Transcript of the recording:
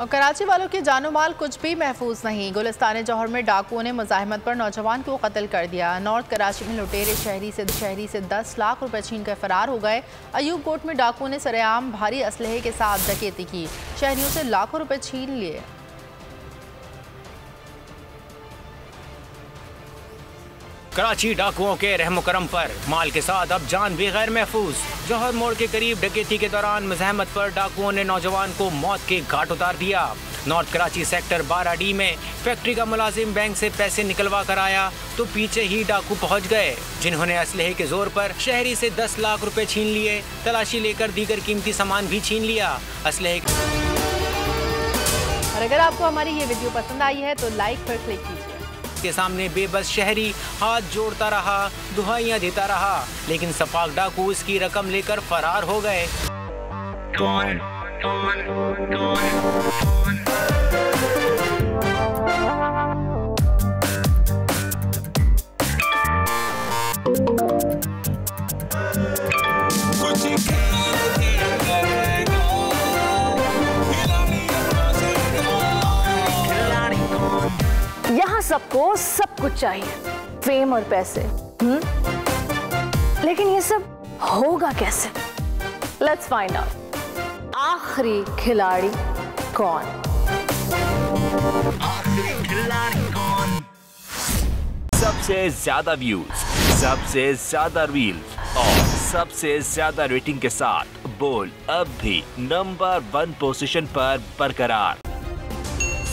और कराची वालों के जानो माल कुछ भी महफूज नहीं। गुलस्तान जौहर में डाकुओं ने मुजाहमत पर नौजवान को कत्ल कर दिया। नॉर्थ कराची में लुटेरे शहरी से शहरी से दस लाख रुपए छीन कर फरार हो गए। अयूब कोट में डाकुओं ने सरेआम भारी असलहे के साथ डकैती की। शहरियों से लाखों रुपए छीन लिए। कराची डाकुओं के रहम करम पर। माल के साथ अब जान भी गैर महफूज। जौहर मोड़ के करीब डकैती के दौरान मजहमत पर डाकुओं ने नौजवान को मौत के घाट उतार दिया। नॉर्थ कराची सेक्टर बारह डी में फैक्ट्री का मुलाजिम बैंक से पैसे निकलवा कर आया तो पीछे ही डाकू पहुँच गए, जिन्होंने असलहे के ज़ोर पर शहरी से 10 लाख रुपए छीन लिए, तलाशी लेकर दीगर कीमती सामान भी छीन लिया। असलहे और अगर आपको हमारी ये वीडियो पसंद आई है तो लाइक पर क्लिक कीजिए। के सामने बेबस शहरी हाथ जोड़ता रहा, दुहाइयाँ देता रहा, लेकिन सफाक डाकू इसकी रकम लेकर फरार हो गए। यहाँ सबको सब कुछ चाहिए। फेम और पैसे हम्म? लेकिन ये सब होगा कैसे? लेट्स फाइंड आउट आखिरी खिलाड़ी कौन? सबसे ज़्यादा व्यूज़ सबसे ज़्यादा रील और सबसे ज़्यादा रेटिंग के साथ बोल अब भी नंबर वन पोजीशन पर बरकरार।